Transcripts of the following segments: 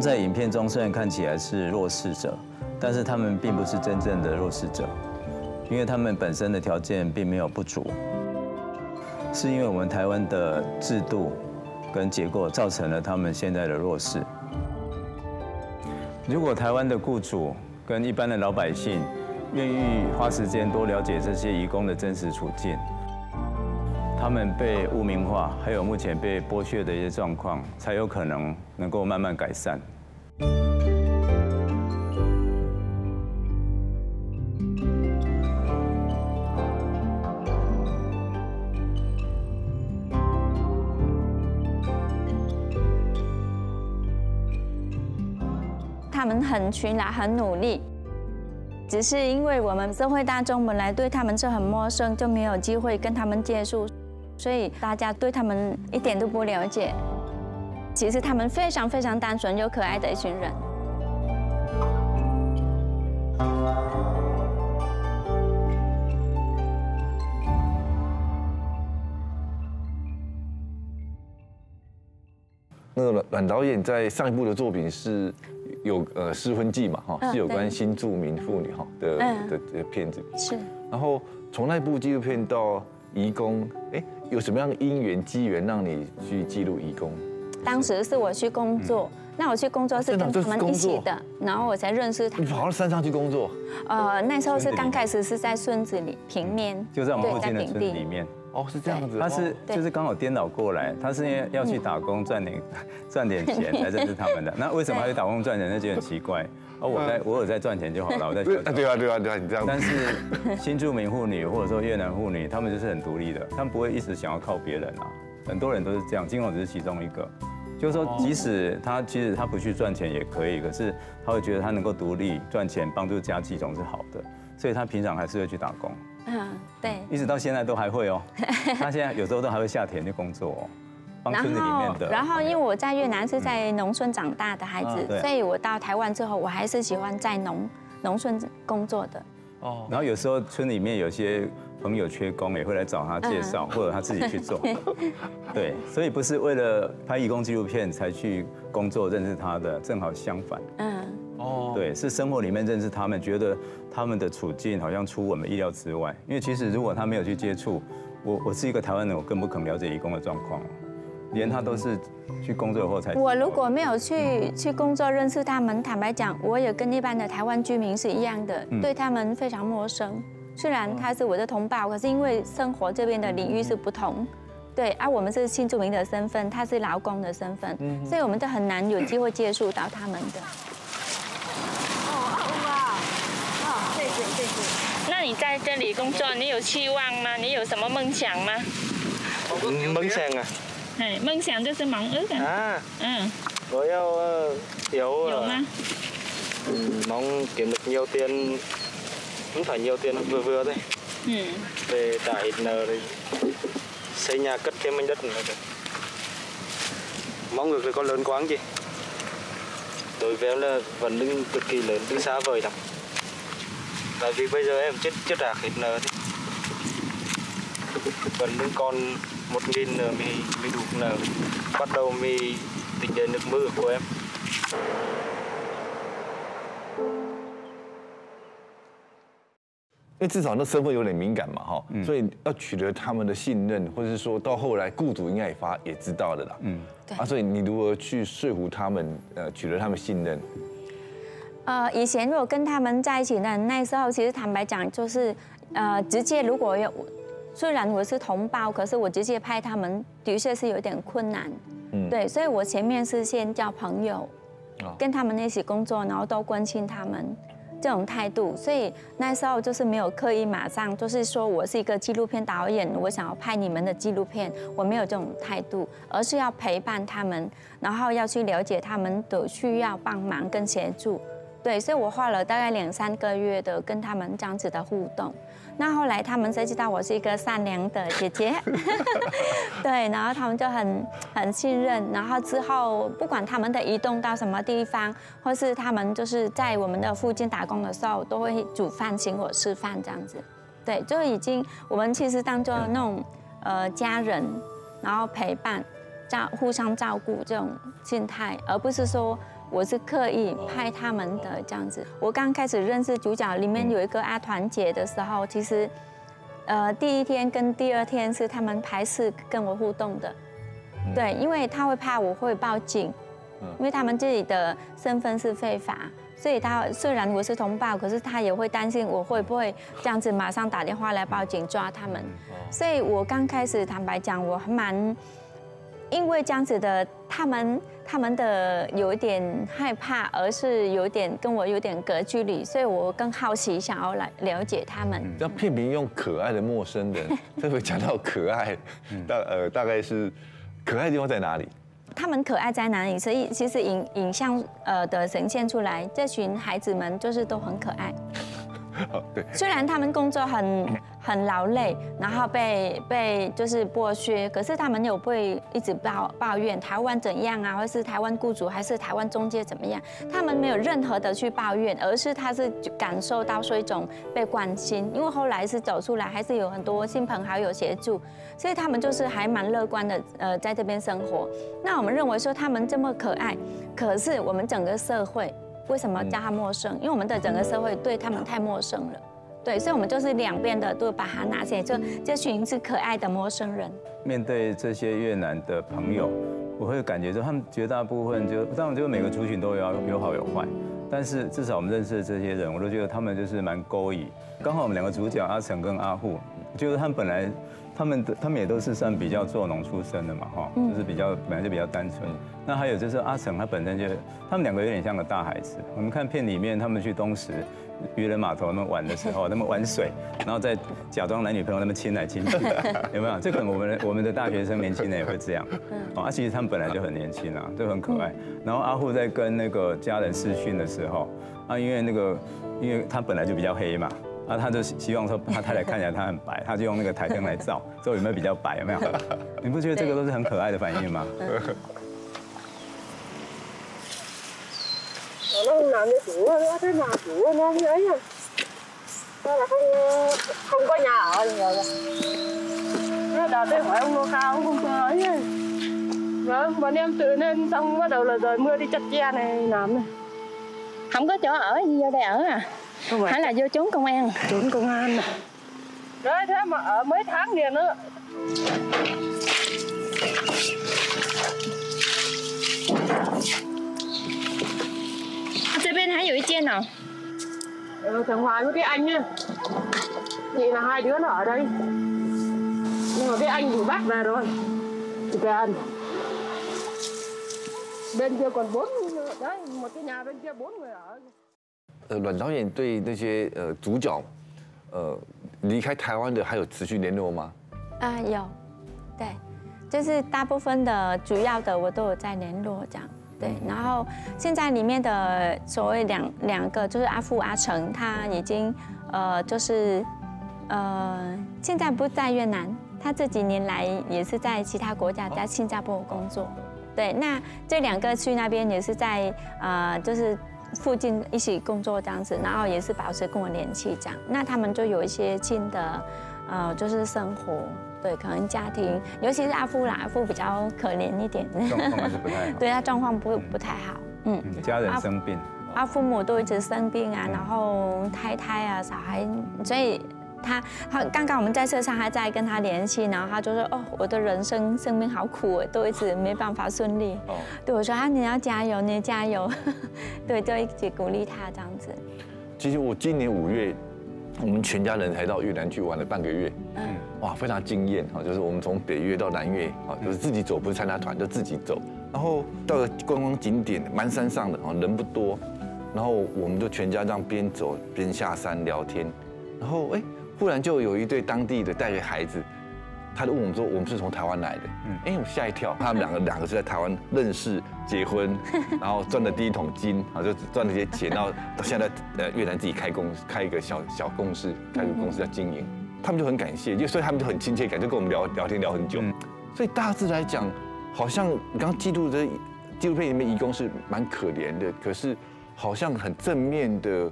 在影片中虽然看起来是弱势者，但是他们并不是真正的弱势者，因为他们本身的条件并没有不足，是因为我们台湾的制度跟结构造成了他们现在的弱势。如果台湾的雇主跟一般的老百姓愿意花时间多了解这些移工的真实处境，他们被污名化，还有目前被剥削的一些状况，才有可能能够慢慢改善。他们很勤劳，很努力，只是因为我们社会大众本来对他们是很陌生，就没有机会跟他们接触，所以大家对他们一点都不了解。其实他们非常非常单纯又可爱的一群人。那个阮阮导演在上一部的作品是有呃失婚记嘛哈，嗯是有关新著名妇女哈的的片子。是。然后从那部纪录片到移工，哎，有什么样的因缘机缘让你去记录移工？当时是我去工作，那我去工作是跟他们一起的，然后我才认识他你。跑到山上去工作？呃，那时候是刚开始是在村子里平面，就在我们附近的村子里面，哦，是这样子。他是就是刚好颠倒过来，他是因为要去打工赚点 赚点钱才认识他们的。那为什么要去打工赚钱？那就很奇怪。哦，我在我有在赚钱就好了，我在 对啊，学对啊，对啊，对啊，你这样。但是新住民妇女或者说越南妇女，她们就是很独立的，她们不会一直想要靠别人啊。很多人都是这样，金红只是其中一个。就是说，即使她其实她不去赚钱也可以，可是她会觉得她能够独立赚钱，帮助家计总是好的，所以她平常还是会去打工，嗯，对。一直到现在都还会哦。他现在有时候都还会下田去工作哦，帮然村子里后面的。，然后因为我在越南是在农村长大的孩子，啊所以我到台湾之后，我还是喜欢在农农村工作的。哦，然后有时候村里面有些朋友缺工，也会来找他介绍，或者他自己去做。对，所以不是为了拍义工纪录片才去工作认识他的，正好相反。嗯，哦，对，是生活里面认识他们，觉得他们的处境好像出我们意料之外。因为其实如果他没有去接触，我我是一个台湾人，我更不可能了解义工的状况。连他都是去工作以后才。我如果没有去去工作认识他们，坦白讲，我也跟一般的台湾居民是一样的，对他们非常陌生。虽然他是我的同胞，可是因为生活这边的领域是不同。对，而、我们是新住民的身份，他是劳工的身份，所以我们都很难有机会接触到他们的。你在这里工作，你有期望吗？你有什么梦想吗？梦想啊哎，梦想就是忙ước à? 啊，嗯， 我要呃有有吗？ mong kiếm được nhiều tiền không phải nhiều tiền vừa vừa thôi 嗯， để trả ít nợ rồi xây nhà cất thêm mảnh đất nữa được. mong ước là có lớn quá không chị đối với em là vẫn đừng cực kỳ lớn đừng xa vời lắm Tại vì bây giờ em chết chưa trả hết nợ thì vẫn đừng còn một nghìn nữa mới mới đủ nợ bắt đầu mới tính đến được mơ ước của em 因为至少那身份有点敏感嘛，哈，嗯所以要取得他们的信任，或者是说到后来雇主应该也发也知道的啦，嗯，对啊，所以你如何去说服他们，呃，取得他们信任？呃，以前如果跟他们在一起呢，那时候其实坦白讲，就是呃，直接如果有，虽然我是同胞，可是我直接拍他们，的确是有点困难。嗯对，所以我前面是先交朋友哦，跟他们一起工作，然后都关心他们这种态度，所以那时候就是没有刻意马上就是说我是一个纪录片导演，我想要拍你们的纪录片，我没有这种态度，而是要陪伴他们，然后要去了解他们的需要帮忙跟协助。对，所以我花了大概两三个月的跟他们这样子的互动。那后来他们才知道我是一个善良的姐姐，对，然后他们就很很信任。然后之后不管他们的移动到什么地方，或是他们就是在我们的附近打工的时候，都会煮饭请我吃饭这样子。对，就已经我们其实当做那种呃家人，然后陪伴。照互相照顾这种心态，而不是说我是刻意拍他们的这样子。我刚开始认识主角里面有一个阿团姐的时候，其实，呃，第一天跟第二天是他们排斥跟我互动的，对，因为他会怕我会报警，因为他们自己的身份是非法，所以他虽然我是同胞，可是他也会担心我会不会这样子马上打电话来报警抓他们，所以我刚开始坦白讲，我蛮。因为这样子的，他们他们的有一点害怕，而是有点跟我有点隔距离，所以我更好奇，想要来了解他们。要片名用可爱的陌生人，特别讲到可爱，大呃大概是可爱的地方在哪里？他们可爱在哪里？所以其实影影像呃的呈现出来，这群孩子们就是都很可爱。虽然他们工作很 很劳累，然后被被就是剥削，可是他们有不会一直抱抱怨台湾怎样啊，或是台湾雇主还是台湾中介怎么样？他们没有任何的去抱怨，而是他是感受到说一种被关心，因为后来是走出来，还是有很多亲朋好友协助，所以他们就是还蛮乐观的，呃，在这边生活。那我们认为说他们这么可爱，可是我们整个社会。为什么叫他陌生？因为我们的整个社会对他们太陌生了，对，所以我们就是两边的都把它拿起来，就这群是可爱的陌生人。面对这些越南的朋友，我会感觉说，他们绝大部分就当然就每个族群都有有好有坏，但是至少我们认识的这些人，我都觉得他们就是蛮勾引。刚好我们两个主角阿成跟阿户，就是他们本来。他们的他们也都是算比较做农出身的嘛，哈，就是比较本来就比较单纯。那还有就是阿成，他本身就他们两个有点像个大孩子。我们看片里面，他们去东石渔人码头那么玩的时候，那么玩水，然后再假装男女朋友那么亲来亲去，有没有？这可能我们我们的大学生年轻人也会这样。啊，其实他们本来就很年轻啊，都很可爱。然后阿户在跟那个家人视讯的时候，啊，因为那个因为他本来就比较黑嘛。那他就希望说他太太看起来他很白，他就用那个台灯来照，说有没有比较白，有没有？你不觉得这个都是很可爱的反应吗 không làm như chủ nó thế nào chủ nó như ấy à đó là không không có nhà ở rồi nó đợt đây hỏi ông lô cao ông không có ấy vâng bọn em tự nên xong bắt đầu là rồi mưa đi chặt tre này làm này không có chỗ ở gì vô đây ở à hay là vô trốn công an? Trốn công an à rồi thế mà ở mấy tháng kìa nữa. Ở bên hái dưới trên nào? Ừ, thằng Hoài với cái anh nhá chị là hai đứa nó ở đây. Nhưng mà cái anh bị bắt về rồi. Chị về ăn bên kia còn bốn đấy một cái nhà bên kia bốn người ở. 呃，阮导演对那些呃主角，呃离开台湾的还有持续联络吗？啊，有，对，就是大部分的主要的我都有在联络这样，对。然后现在里面的所谓两两个就是阿富阿成，他已经呃就是呃现在不在越南，他这几年来也是在其他国家，在新加坡工作。对，那这两个去那边也是在呃就是。附近一起工作这样子，然后也是保持跟我联系这样，那他们就有一些新的，呃，就是生活，对，可能家庭，尤其是阿夫啦，阿夫比较可怜一点，状况还是不太好，对他状况不不太好，嗯，家人生病，阿父母都一直生病啊，然后太太啊，小孩，所以。他他刚刚我们在车上还在跟他联系，然后他就说：“哦，我的人生生命好苦哎，都一直没办法顺利。”哦，对我说：“啊，你要加油，你加油。”对，就一直鼓励他这样子。其实我今年五月，我们全家人才到越南去玩了半个月。嗯，哇，非常惊艳哈！就是我们从北越到南越啊，就是自己走，不是参加团，就自己走。然后到了观光景点，蛮山上的啊，人不多。然后我们就全家这样边走边下山聊天。然后哎。忽然就有一对当地的带着孩子，他就问我们说：“我们是从台湾来的。”嗯，哎，我吓一跳。他们两个 两个是在台湾认识、结婚，然后赚的第一桶金，啊，就赚了些钱，然后到现在呃越南自己开公开一个小小公司，开个公司在经营。他们就很感谢，就所以他们就很亲切感，就跟我们聊聊天聊很久。所以大致来讲，好像你刚刚记录的纪录片里面，义工是蛮可怜的，可是好像很正面的。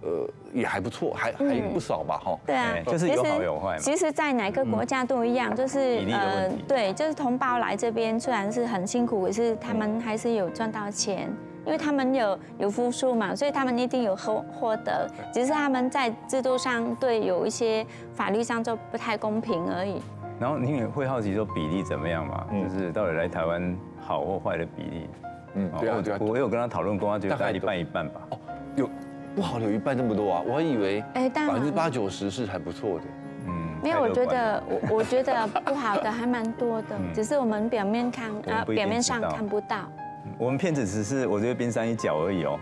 呃，也还不错，还还不少吧，哈。对啊，就是有好有坏。其实，在哪个国家都一样，就是呃，对，就是同胞来这边虽然是很辛苦，可是他们还是有赚到钱，因为他们有有付出嘛，所以他们一定有获获得，只是他们在制度上对有一些法律上就不太公平而已。然后你也会好奇说比例怎么样嘛？就是到底来台湾好或坏的比例？嗯，对啊，我对啊，我有跟他讨论过，他觉得大概一半一半吧。哦，有不好的有一半这么多啊，我还以为哎当然百分之八九十是还不错的。嗯，没有，我觉得我我觉得不好的还蛮多的，只是我们表面看啊，表面上看不到。我们骗子只是我觉得冰山一角而已哦，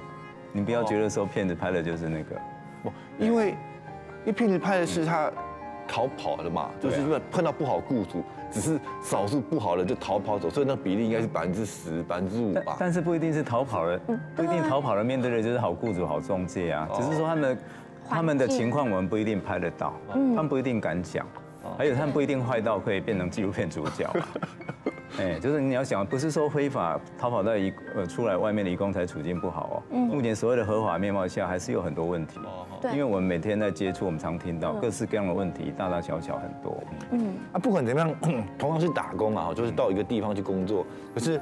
你不要觉得说骗子拍的就是那个。不，因为因为骗子拍的是他逃跑了嘛，就是因为碰到不好雇主，只是少数不好的就逃跑走，所以那比例应该是百分之十、百分之五但吧。但是不一定是逃跑了，嗯不一定逃跑的面对的就是好雇主、好中介啊，哦。只是说他们他们的情况我们不一定拍得到，嗯。他们不一定敢讲，还有他们不一定坏到可以变成纪录片主角啊。哎，就是你要想，不是说非法逃跑到移呃出来外面的移工才处境不好哦。目前所谓的合法面貌下，还是有很多问题。对因为我们每天在接触，我们常听到各式各样的问题，大大小小很多。嗯啊，不管怎么样，同样是打工啊，就是到一个地方去工作，可是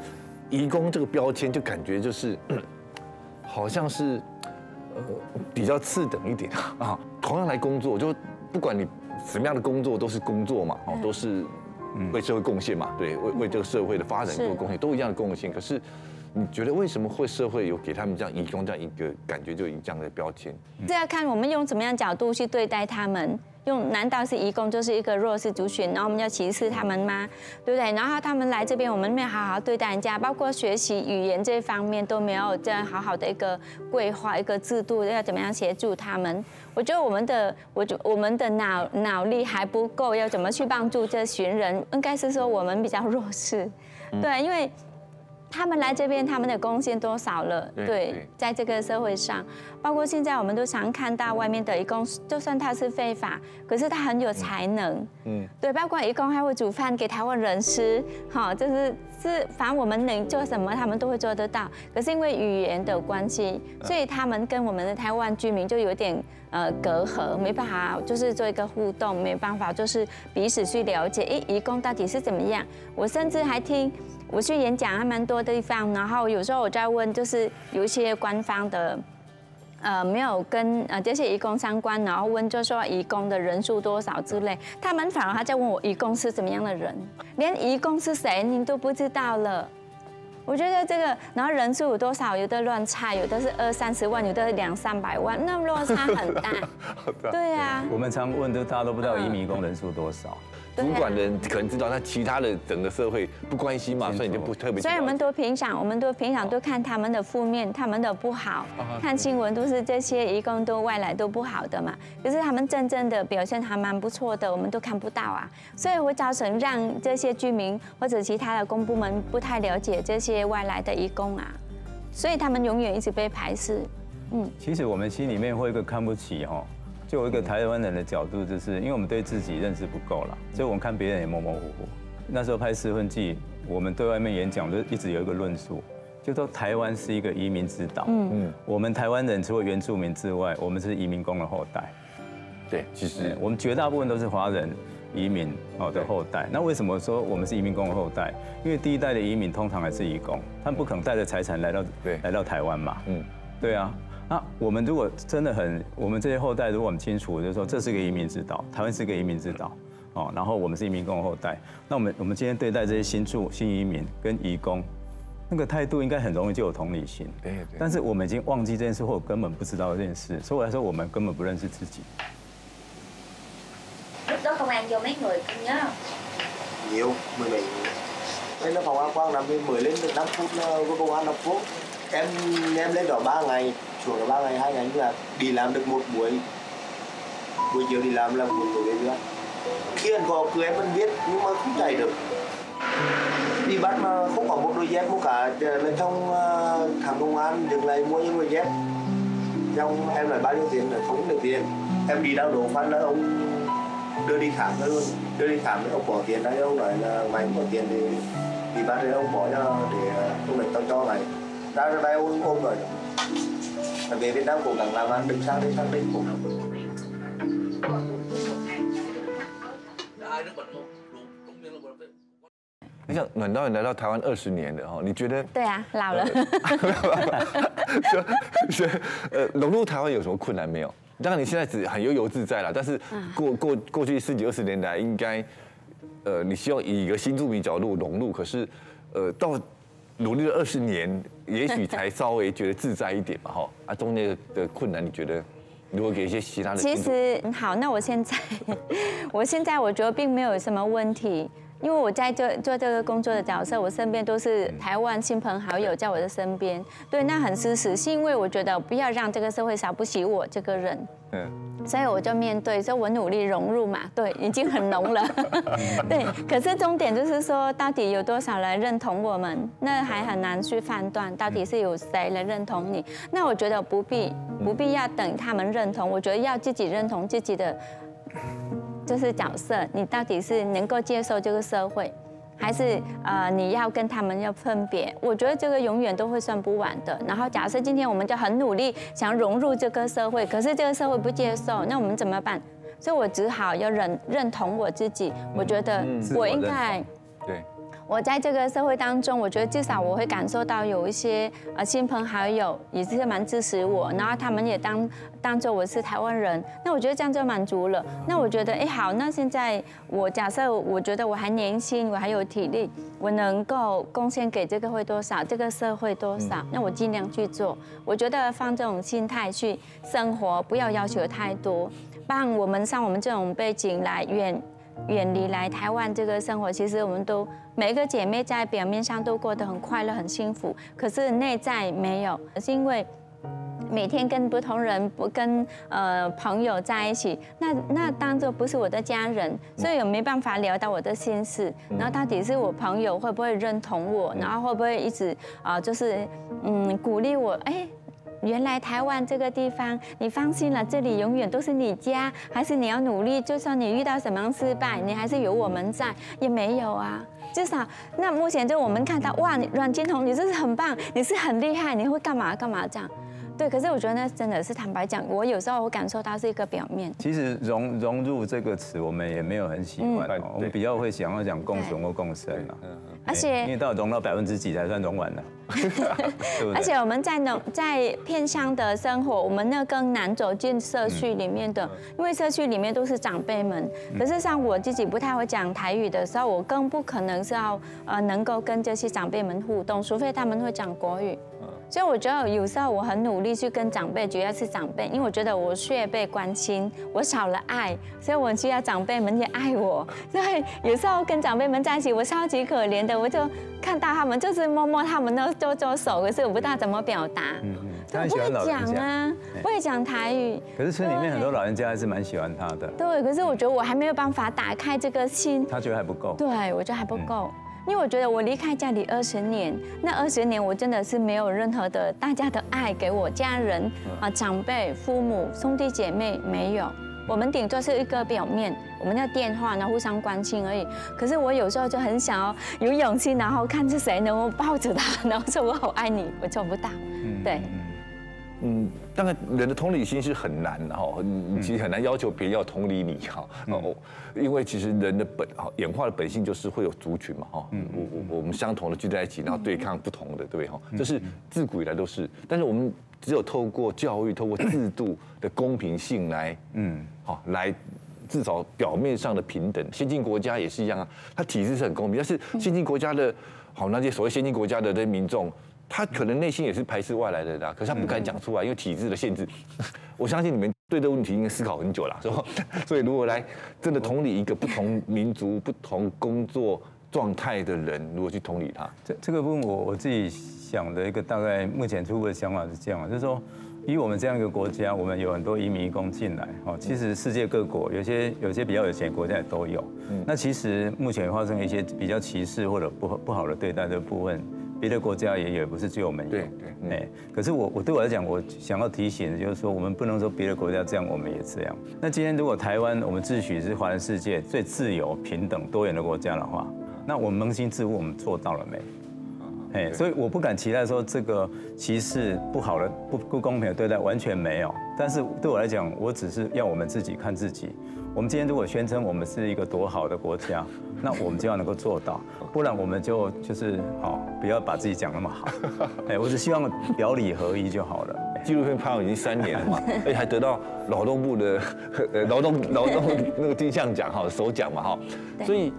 移工这个标签就感觉就是，好像是呃比较次等一点啊。同样来工作，就不管你什么样的工作，都是工作嘛，哦，都是为社会贡献嘛，对，为为这个社会的发展做贡献，都一样的贡献。可是你觉得为什么会社会有给他们这样义工这样一个感觉，就以这样的标签？这要看我们用怎么样角度去对待他们。用难道是移工就是一个弱势族群，然后我们要歧视他们吗？对不对？然后他们来这边，我们没有好好对待人家，包括学习语言这方面都没有这样好好的一个规划、一个制度，要怎么样协助他们？我觉得我们的，我觉我们的脑脑力还不够，要怎么去帮助这群人？应该是说我们比较弱势，对，因为。他们来这边，他们的贡献多少了？对在这个社会上，包括现在我们都常看到外面的义工，就算他是非法，可是他很有才能。嗯，对，包括义工还会煮饭给台湾人吃，哈，就是是，反正我们能做什么，他们都会做得到。可是因为语言的关系，所以他们跟我们的台湾居民就有点呃隔阂，没办法就是做一个互动，没办法就是彼此去了解，哎，义工到底是怎么样。我甚至还听。我去演讲还蛮多地方，然后有时候我在问，就是有一些官方的，呃，没有跟呃这些义工相关，然后问就说义工的人数多少之类，他们反而还在问我义工是怎么样的人，连义工是谁您都不知道了。我觉得这个，然后人数有多少，有的乱差，有的是二三十万，有的两三百万，那落差很大。对啊，我们常问，都大家都不知道移民工人数多少。主管的人可能知道，那其他的整个社会不关心嘛，所以你就不特别。所以我们都平常，我们都平常都看他们的负面，他们的不好，看新闻都是这些移工都外来都不好的嘛。可是他们真正的表现还蛮不错的，我们都看不到啊，所以会造成让这些居民或者其他的公部门不太了解这些外来的移工啊，所以他们永远一直被排斥。嗯其实我们心里面会有一个看不起哈，就有一个台湾人的角度，就是因为我们对自己认识不够了，所以我们看别人也模模糊糊。那时候拍《四分记》，我们对外面演讲就一直有一个论述，就说台湾是一个移民之岛。嗯嗯，我们台湾人除了原住民之外，我们是移民工的后代。对，其实我们绝大部分都是华人移民哦的后代。那为什么说我们是移民工的后代？因为第一代的移民通常还是移工，他们不可能带着财产来到对来到台湾嘛。嗯，对啊。那我们如果真的很，我们这些后代如果很清楚，就是说这是个移民之岛，台湾是个移民之岛，哦，然后我们是移民工的后代，那我们我们今天对待这些新住新移民跟移工，那个态度应该很容易就有同理心。对对。但是我们已经忘记这件事，或根本不知道这件事，所以我来说，我们根本不认识自己。lúc đó công an cho mấy người nhớ không nhiều 17 người. Đây là phòng an quang làm bên lên được 5 phút ờ, với công an 5 phút. Em em lên đó 3 ngày xuống là ba ngày hai ngày là đi làm được một buổi buổi chiều đi làm là buổi tối về khi anh có cửa em vẫn biết nhưng mà không chạy được. Đi bắt mà không có một đôi dép mua cả ờ, lên trong ờ, thằng công an dừng lại mua những đôi dép. Trong em lại bao nhiêu tiền là không được tiền. Em đi đau đồ phát là ông đưa đi thảm luôn. Đưa đi thảm ông bỏ tiền đấy ông nói là mày không có tiền thì thì bắt đấy ông bỏ cho để ờ, ông này tao cho mày. Ra ra đây ông ôm rồi Về Việt Nam cố gắng làm ăn đừng sang đây sang đây cũng 你想暖导演来到台湾二十年了哈，你觉得？对啊，老了。是呃，融入台湾有什么困难没有？当然你现在只很悠游自在了，但是过过过去十几二十年来，应该呃，你希望以一个新住民角度融入，可是呃，到努力了二十年，也许才稍微觉得自在一点吧哈。啊，中间的困难，你觉得如果给一些其他的？其实好，那我现在，我现在我觉得并没有什么问题。因为我在做做这个工作的角色，我身边都是台湾亲朋好友在我的身边，对，那很支持，是因为我觉得不要让这个社会瞧不起我这个人，嗯，所以我就面对，所以我努力融入嘛，对，已经很浓了，对，可是重点就是说，到底有多少人认同我们，那还很难去判断，到底是有谁来认同你，那我觉得不必不必要等他们认同，我觉得要自己认同自己的。就是角色，你到底是能够接受这个社会，还是呃你要跟他们要分别？我觉得这个永远都会算不完的。然后假设今天我们就很努力想融入这个社会，可是这个社会不接受，那我们怎么办？所以我只好要认认同我自己。我觉得我应该对。我在这个社会当中，我觉得至少我会感受到有一些呃亲朋好友也是蛮支持我，然后他们也当当做我是台湾人，那我觉得这样就满足了。那我觉得哎好，那现在我假设我觉得我还年轻，我还有体力，我能够贡献给这个会多少，这个社会多少，那我尽量去做。我觉得放这种心态去生活，不要要求太多，帮我们像我们这种背景来远。远离来台湾这个生活，其实我们都每一个姐妹在表面上都过得很快乐、很幸福，可是内在没有，是因为每天跟不同人、不跟呃朋友在一起，那那当做不是我的家人，所以也没办法聊到我的心事。然后到底是我朋友会不会认同我，然后会不会一直啊，就是嗯鼓励我？哎。原来台湾这个地方，你放心了，这里永远都是你家，还是你要努力？就算你遇到什么样失败，你还是有我们在，也没有啊。至少那目前就我们看到，哇，阮金童，你真是很棒，你是很厉害，你会干嘛干嘛这样。对，可是我觉得那真的是坦白讲，我有时候我感受到是一个表面。其实融融入这个词，我们也没有很喜欢，我们比较会想要讲共存或共生啊。而且因为到融到百分之几才算融完呢？而且我们在农在偏乡的生活，我们那更难走进社区里面的，因为社区里面都是长辈们。可是像我自己不太会讲台语的时候，我更不可能是要呃能够跟这些长辈们互动，除非他们会讲国语。所以我觉得有时候我很努力去跟长辈，主要是长辈，因为我觉得我需要被关心，我少了爱，所以我需要长辈们也爱我。所以有时候跟长辈们在一起，我超级可怜的，我就看到他们就是摸摸他们的做做手，可是我不知道怎么表达。嗯嗯。他不会讲啊，不会讲台语。可是村里面很多老人家还是蛮喜欢他的。对，可是我觉得我还没有办法打开这个心。他觉得还不够。对，我觉得还不够。因为我觉得我离开家里二十年，那二十年我真的是没有任何的大家的爱给我家人啊长辈、父母、兄弟姐妹没有，我们顶多是一个表面，我们的电话呢互相关心而已。可是我有时候就很想要有勇气，然后看是谁能够抱着他，然后说我好爱你，我做不到，对。嗯，当然，人的同理心是很难哈，你其实很难要求别人要同理你哈，哦，因为其实人的本哈演化的本性就是会有族群嘛哈，嗯，我我我们相同的聚在一起，然后对抗不同的，对不对哈？这是自古以来都是，但是我们只有透过教育，透过制度的公平性来，嗯，好来至少表面上的平等。先进国家也是一样啊，它体制是很公平，但是先进国家的，好那些所谓先进国家的这民众。他可能内心也是排斥外来的啦，可是他不敢讲出来，因为体制的限制。我相信你们对这个问题应该思考很久了，是吧？所以如果来真的同理一个不同民族、不同工作状态的人，如果去同理他，这这个部分我我自己想的一个大概目前初步的想法是这样，就是说，以我们这样一个国家，我们有很多移民工进来，哦，其实世界各国有些有些比较有钱国家也都有。那其实目前发生一些比较歧视或者不不好的对待的部分。别的国家也有，不是只有我们有。对对，哎，可是我我对我来讲，我想要提醒的就是说，我们不能说别的国家这样，我们也这样。那今天如果台湾我们自诩是华人世界最自由、平等、多元的国家的话，那我们扪心自问，我们做到了没？哎，所以我不敢期待说这个歧视不好的、不不公平的对待完全没有。但是对我来讲，我只是要我们自己看自己。我们今天如果宣称我们是一个多好的国家，那我们就要能够做到，不然我们就就是哦，不要把自己讲那么好。哎，我只希望表里合一就好了。纪录片拍了已经三年了嘛，而且还得到劳动部的呃劳动劳动那个金像奖哈首奖嘛哈，所以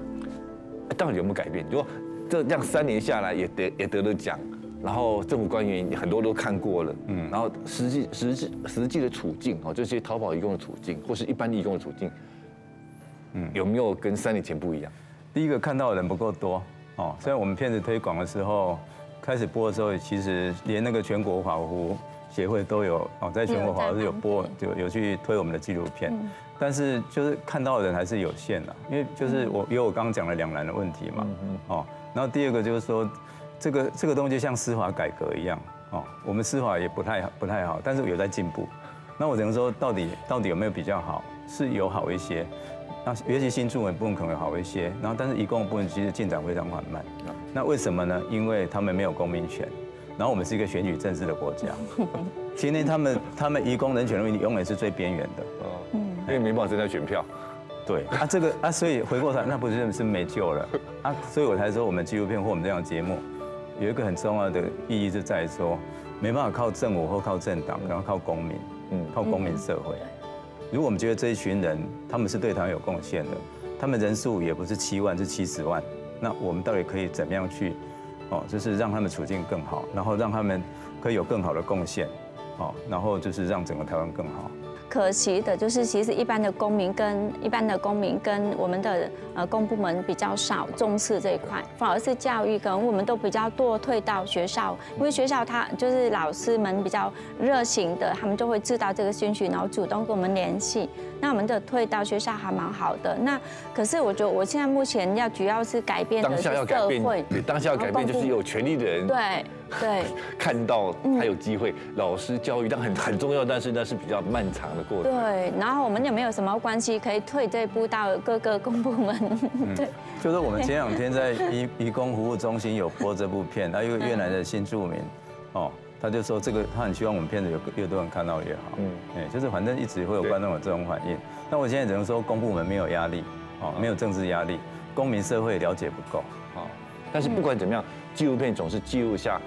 到底有没有改变？就说这这样三年下来也得也得了奖，然后政府官员很多都看过了，嗯，然后实际实际实际的处境哦，这些逃跑义工的处境或是一般义工的处境，嗯，有没有跟三年前不一样？第一个看到的人不够多哦，虽然我们片子推广的时候开始播的时候，其实连那个全国法服。协会都有哦，在全国好像是有播，就有去推我们的纪录片，但是就是看到的人还是有限的，因为就是我因为我刚刚讲了两难的问题嘛，哦，然后第二个就是说，这个这个东西像司法改革一样，哦，我们司法也不太不太好，但是有在进步，那我只能说到底到底有没有比较好，是有好一些，那尤其新住民部分可能好一些，然后但是移工部分其实进展非常缓慢，那为什么呢？因为他们没有公民权。然后我们是一个选举政治的国家，今天他们他们移工人权的问题永远是最边缘的，嗯，因为没办法增加选票，对啊，这个啊，所以回过头那不是是没救了啊，所以我才说我们纪录片或我们这样节目有一个很重要的意义，就在于说没办法靠政府或靠政党，然后靠公民，嗯，靠公民社会。如果我们觉得这一群人他们是对台湾有贡献的，他们人数也不是七万，是七十万，那我们到底可以怎么样去？哦，就是让他们处境更好，然后让他们可以有更好的贡献，哦，然后就是让整个台湾更好。可惜的就是，其实一般的公民跟一般的公民跟我们的呃公部门比较少重视这一块，反而是教育可能我们都比较多退到学校，因为学校他就是老师们比较热情的，他们就会知道这个讯息，然后主动跟我们联系。那我们的退到学校还蛮好的。那可是我觉得我现在目前要主要是改变的是社会，对，当下要改变就是有权利的人。对。对，看到还有机会，老师教育但很很重要，但是那是比较漫长的过程。对，然后我们有没有什么关系可以退这步到各个公部门？对，就是我们前两天在移移工服务中心有播这部片，啊，一个越南的新住民，哦，他就说这个他很希望我们片子有越多人看到越好。嗯，哎，就是反正一直会有观众有这种反应。那我现在只能说公部门没有压力，哦，没有政治压力，公民社会了解不够，哦，但是不管怎么样，纪录片总是记录下。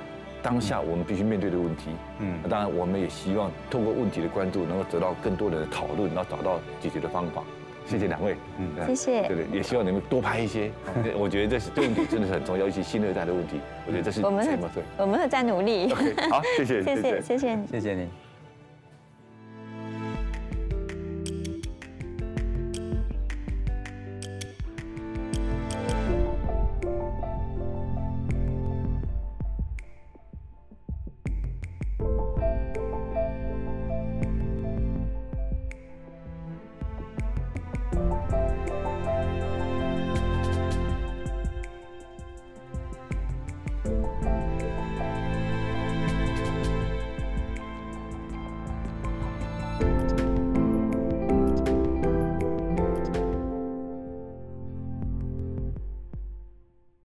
当下我们必须面对的问题，嗯，当然我们也希望通过问题的关注，能够得到更多人的讨论，然后找到解决的方法。谢谢两位，嗯，谢谢，对对，也希望你们多拍一些。我觉得这是这问题真的是很重要，尤其新二代的问题，我觉得这是我们我们会在努力。好，谢谢，谢谢，谢谢，谢谢您。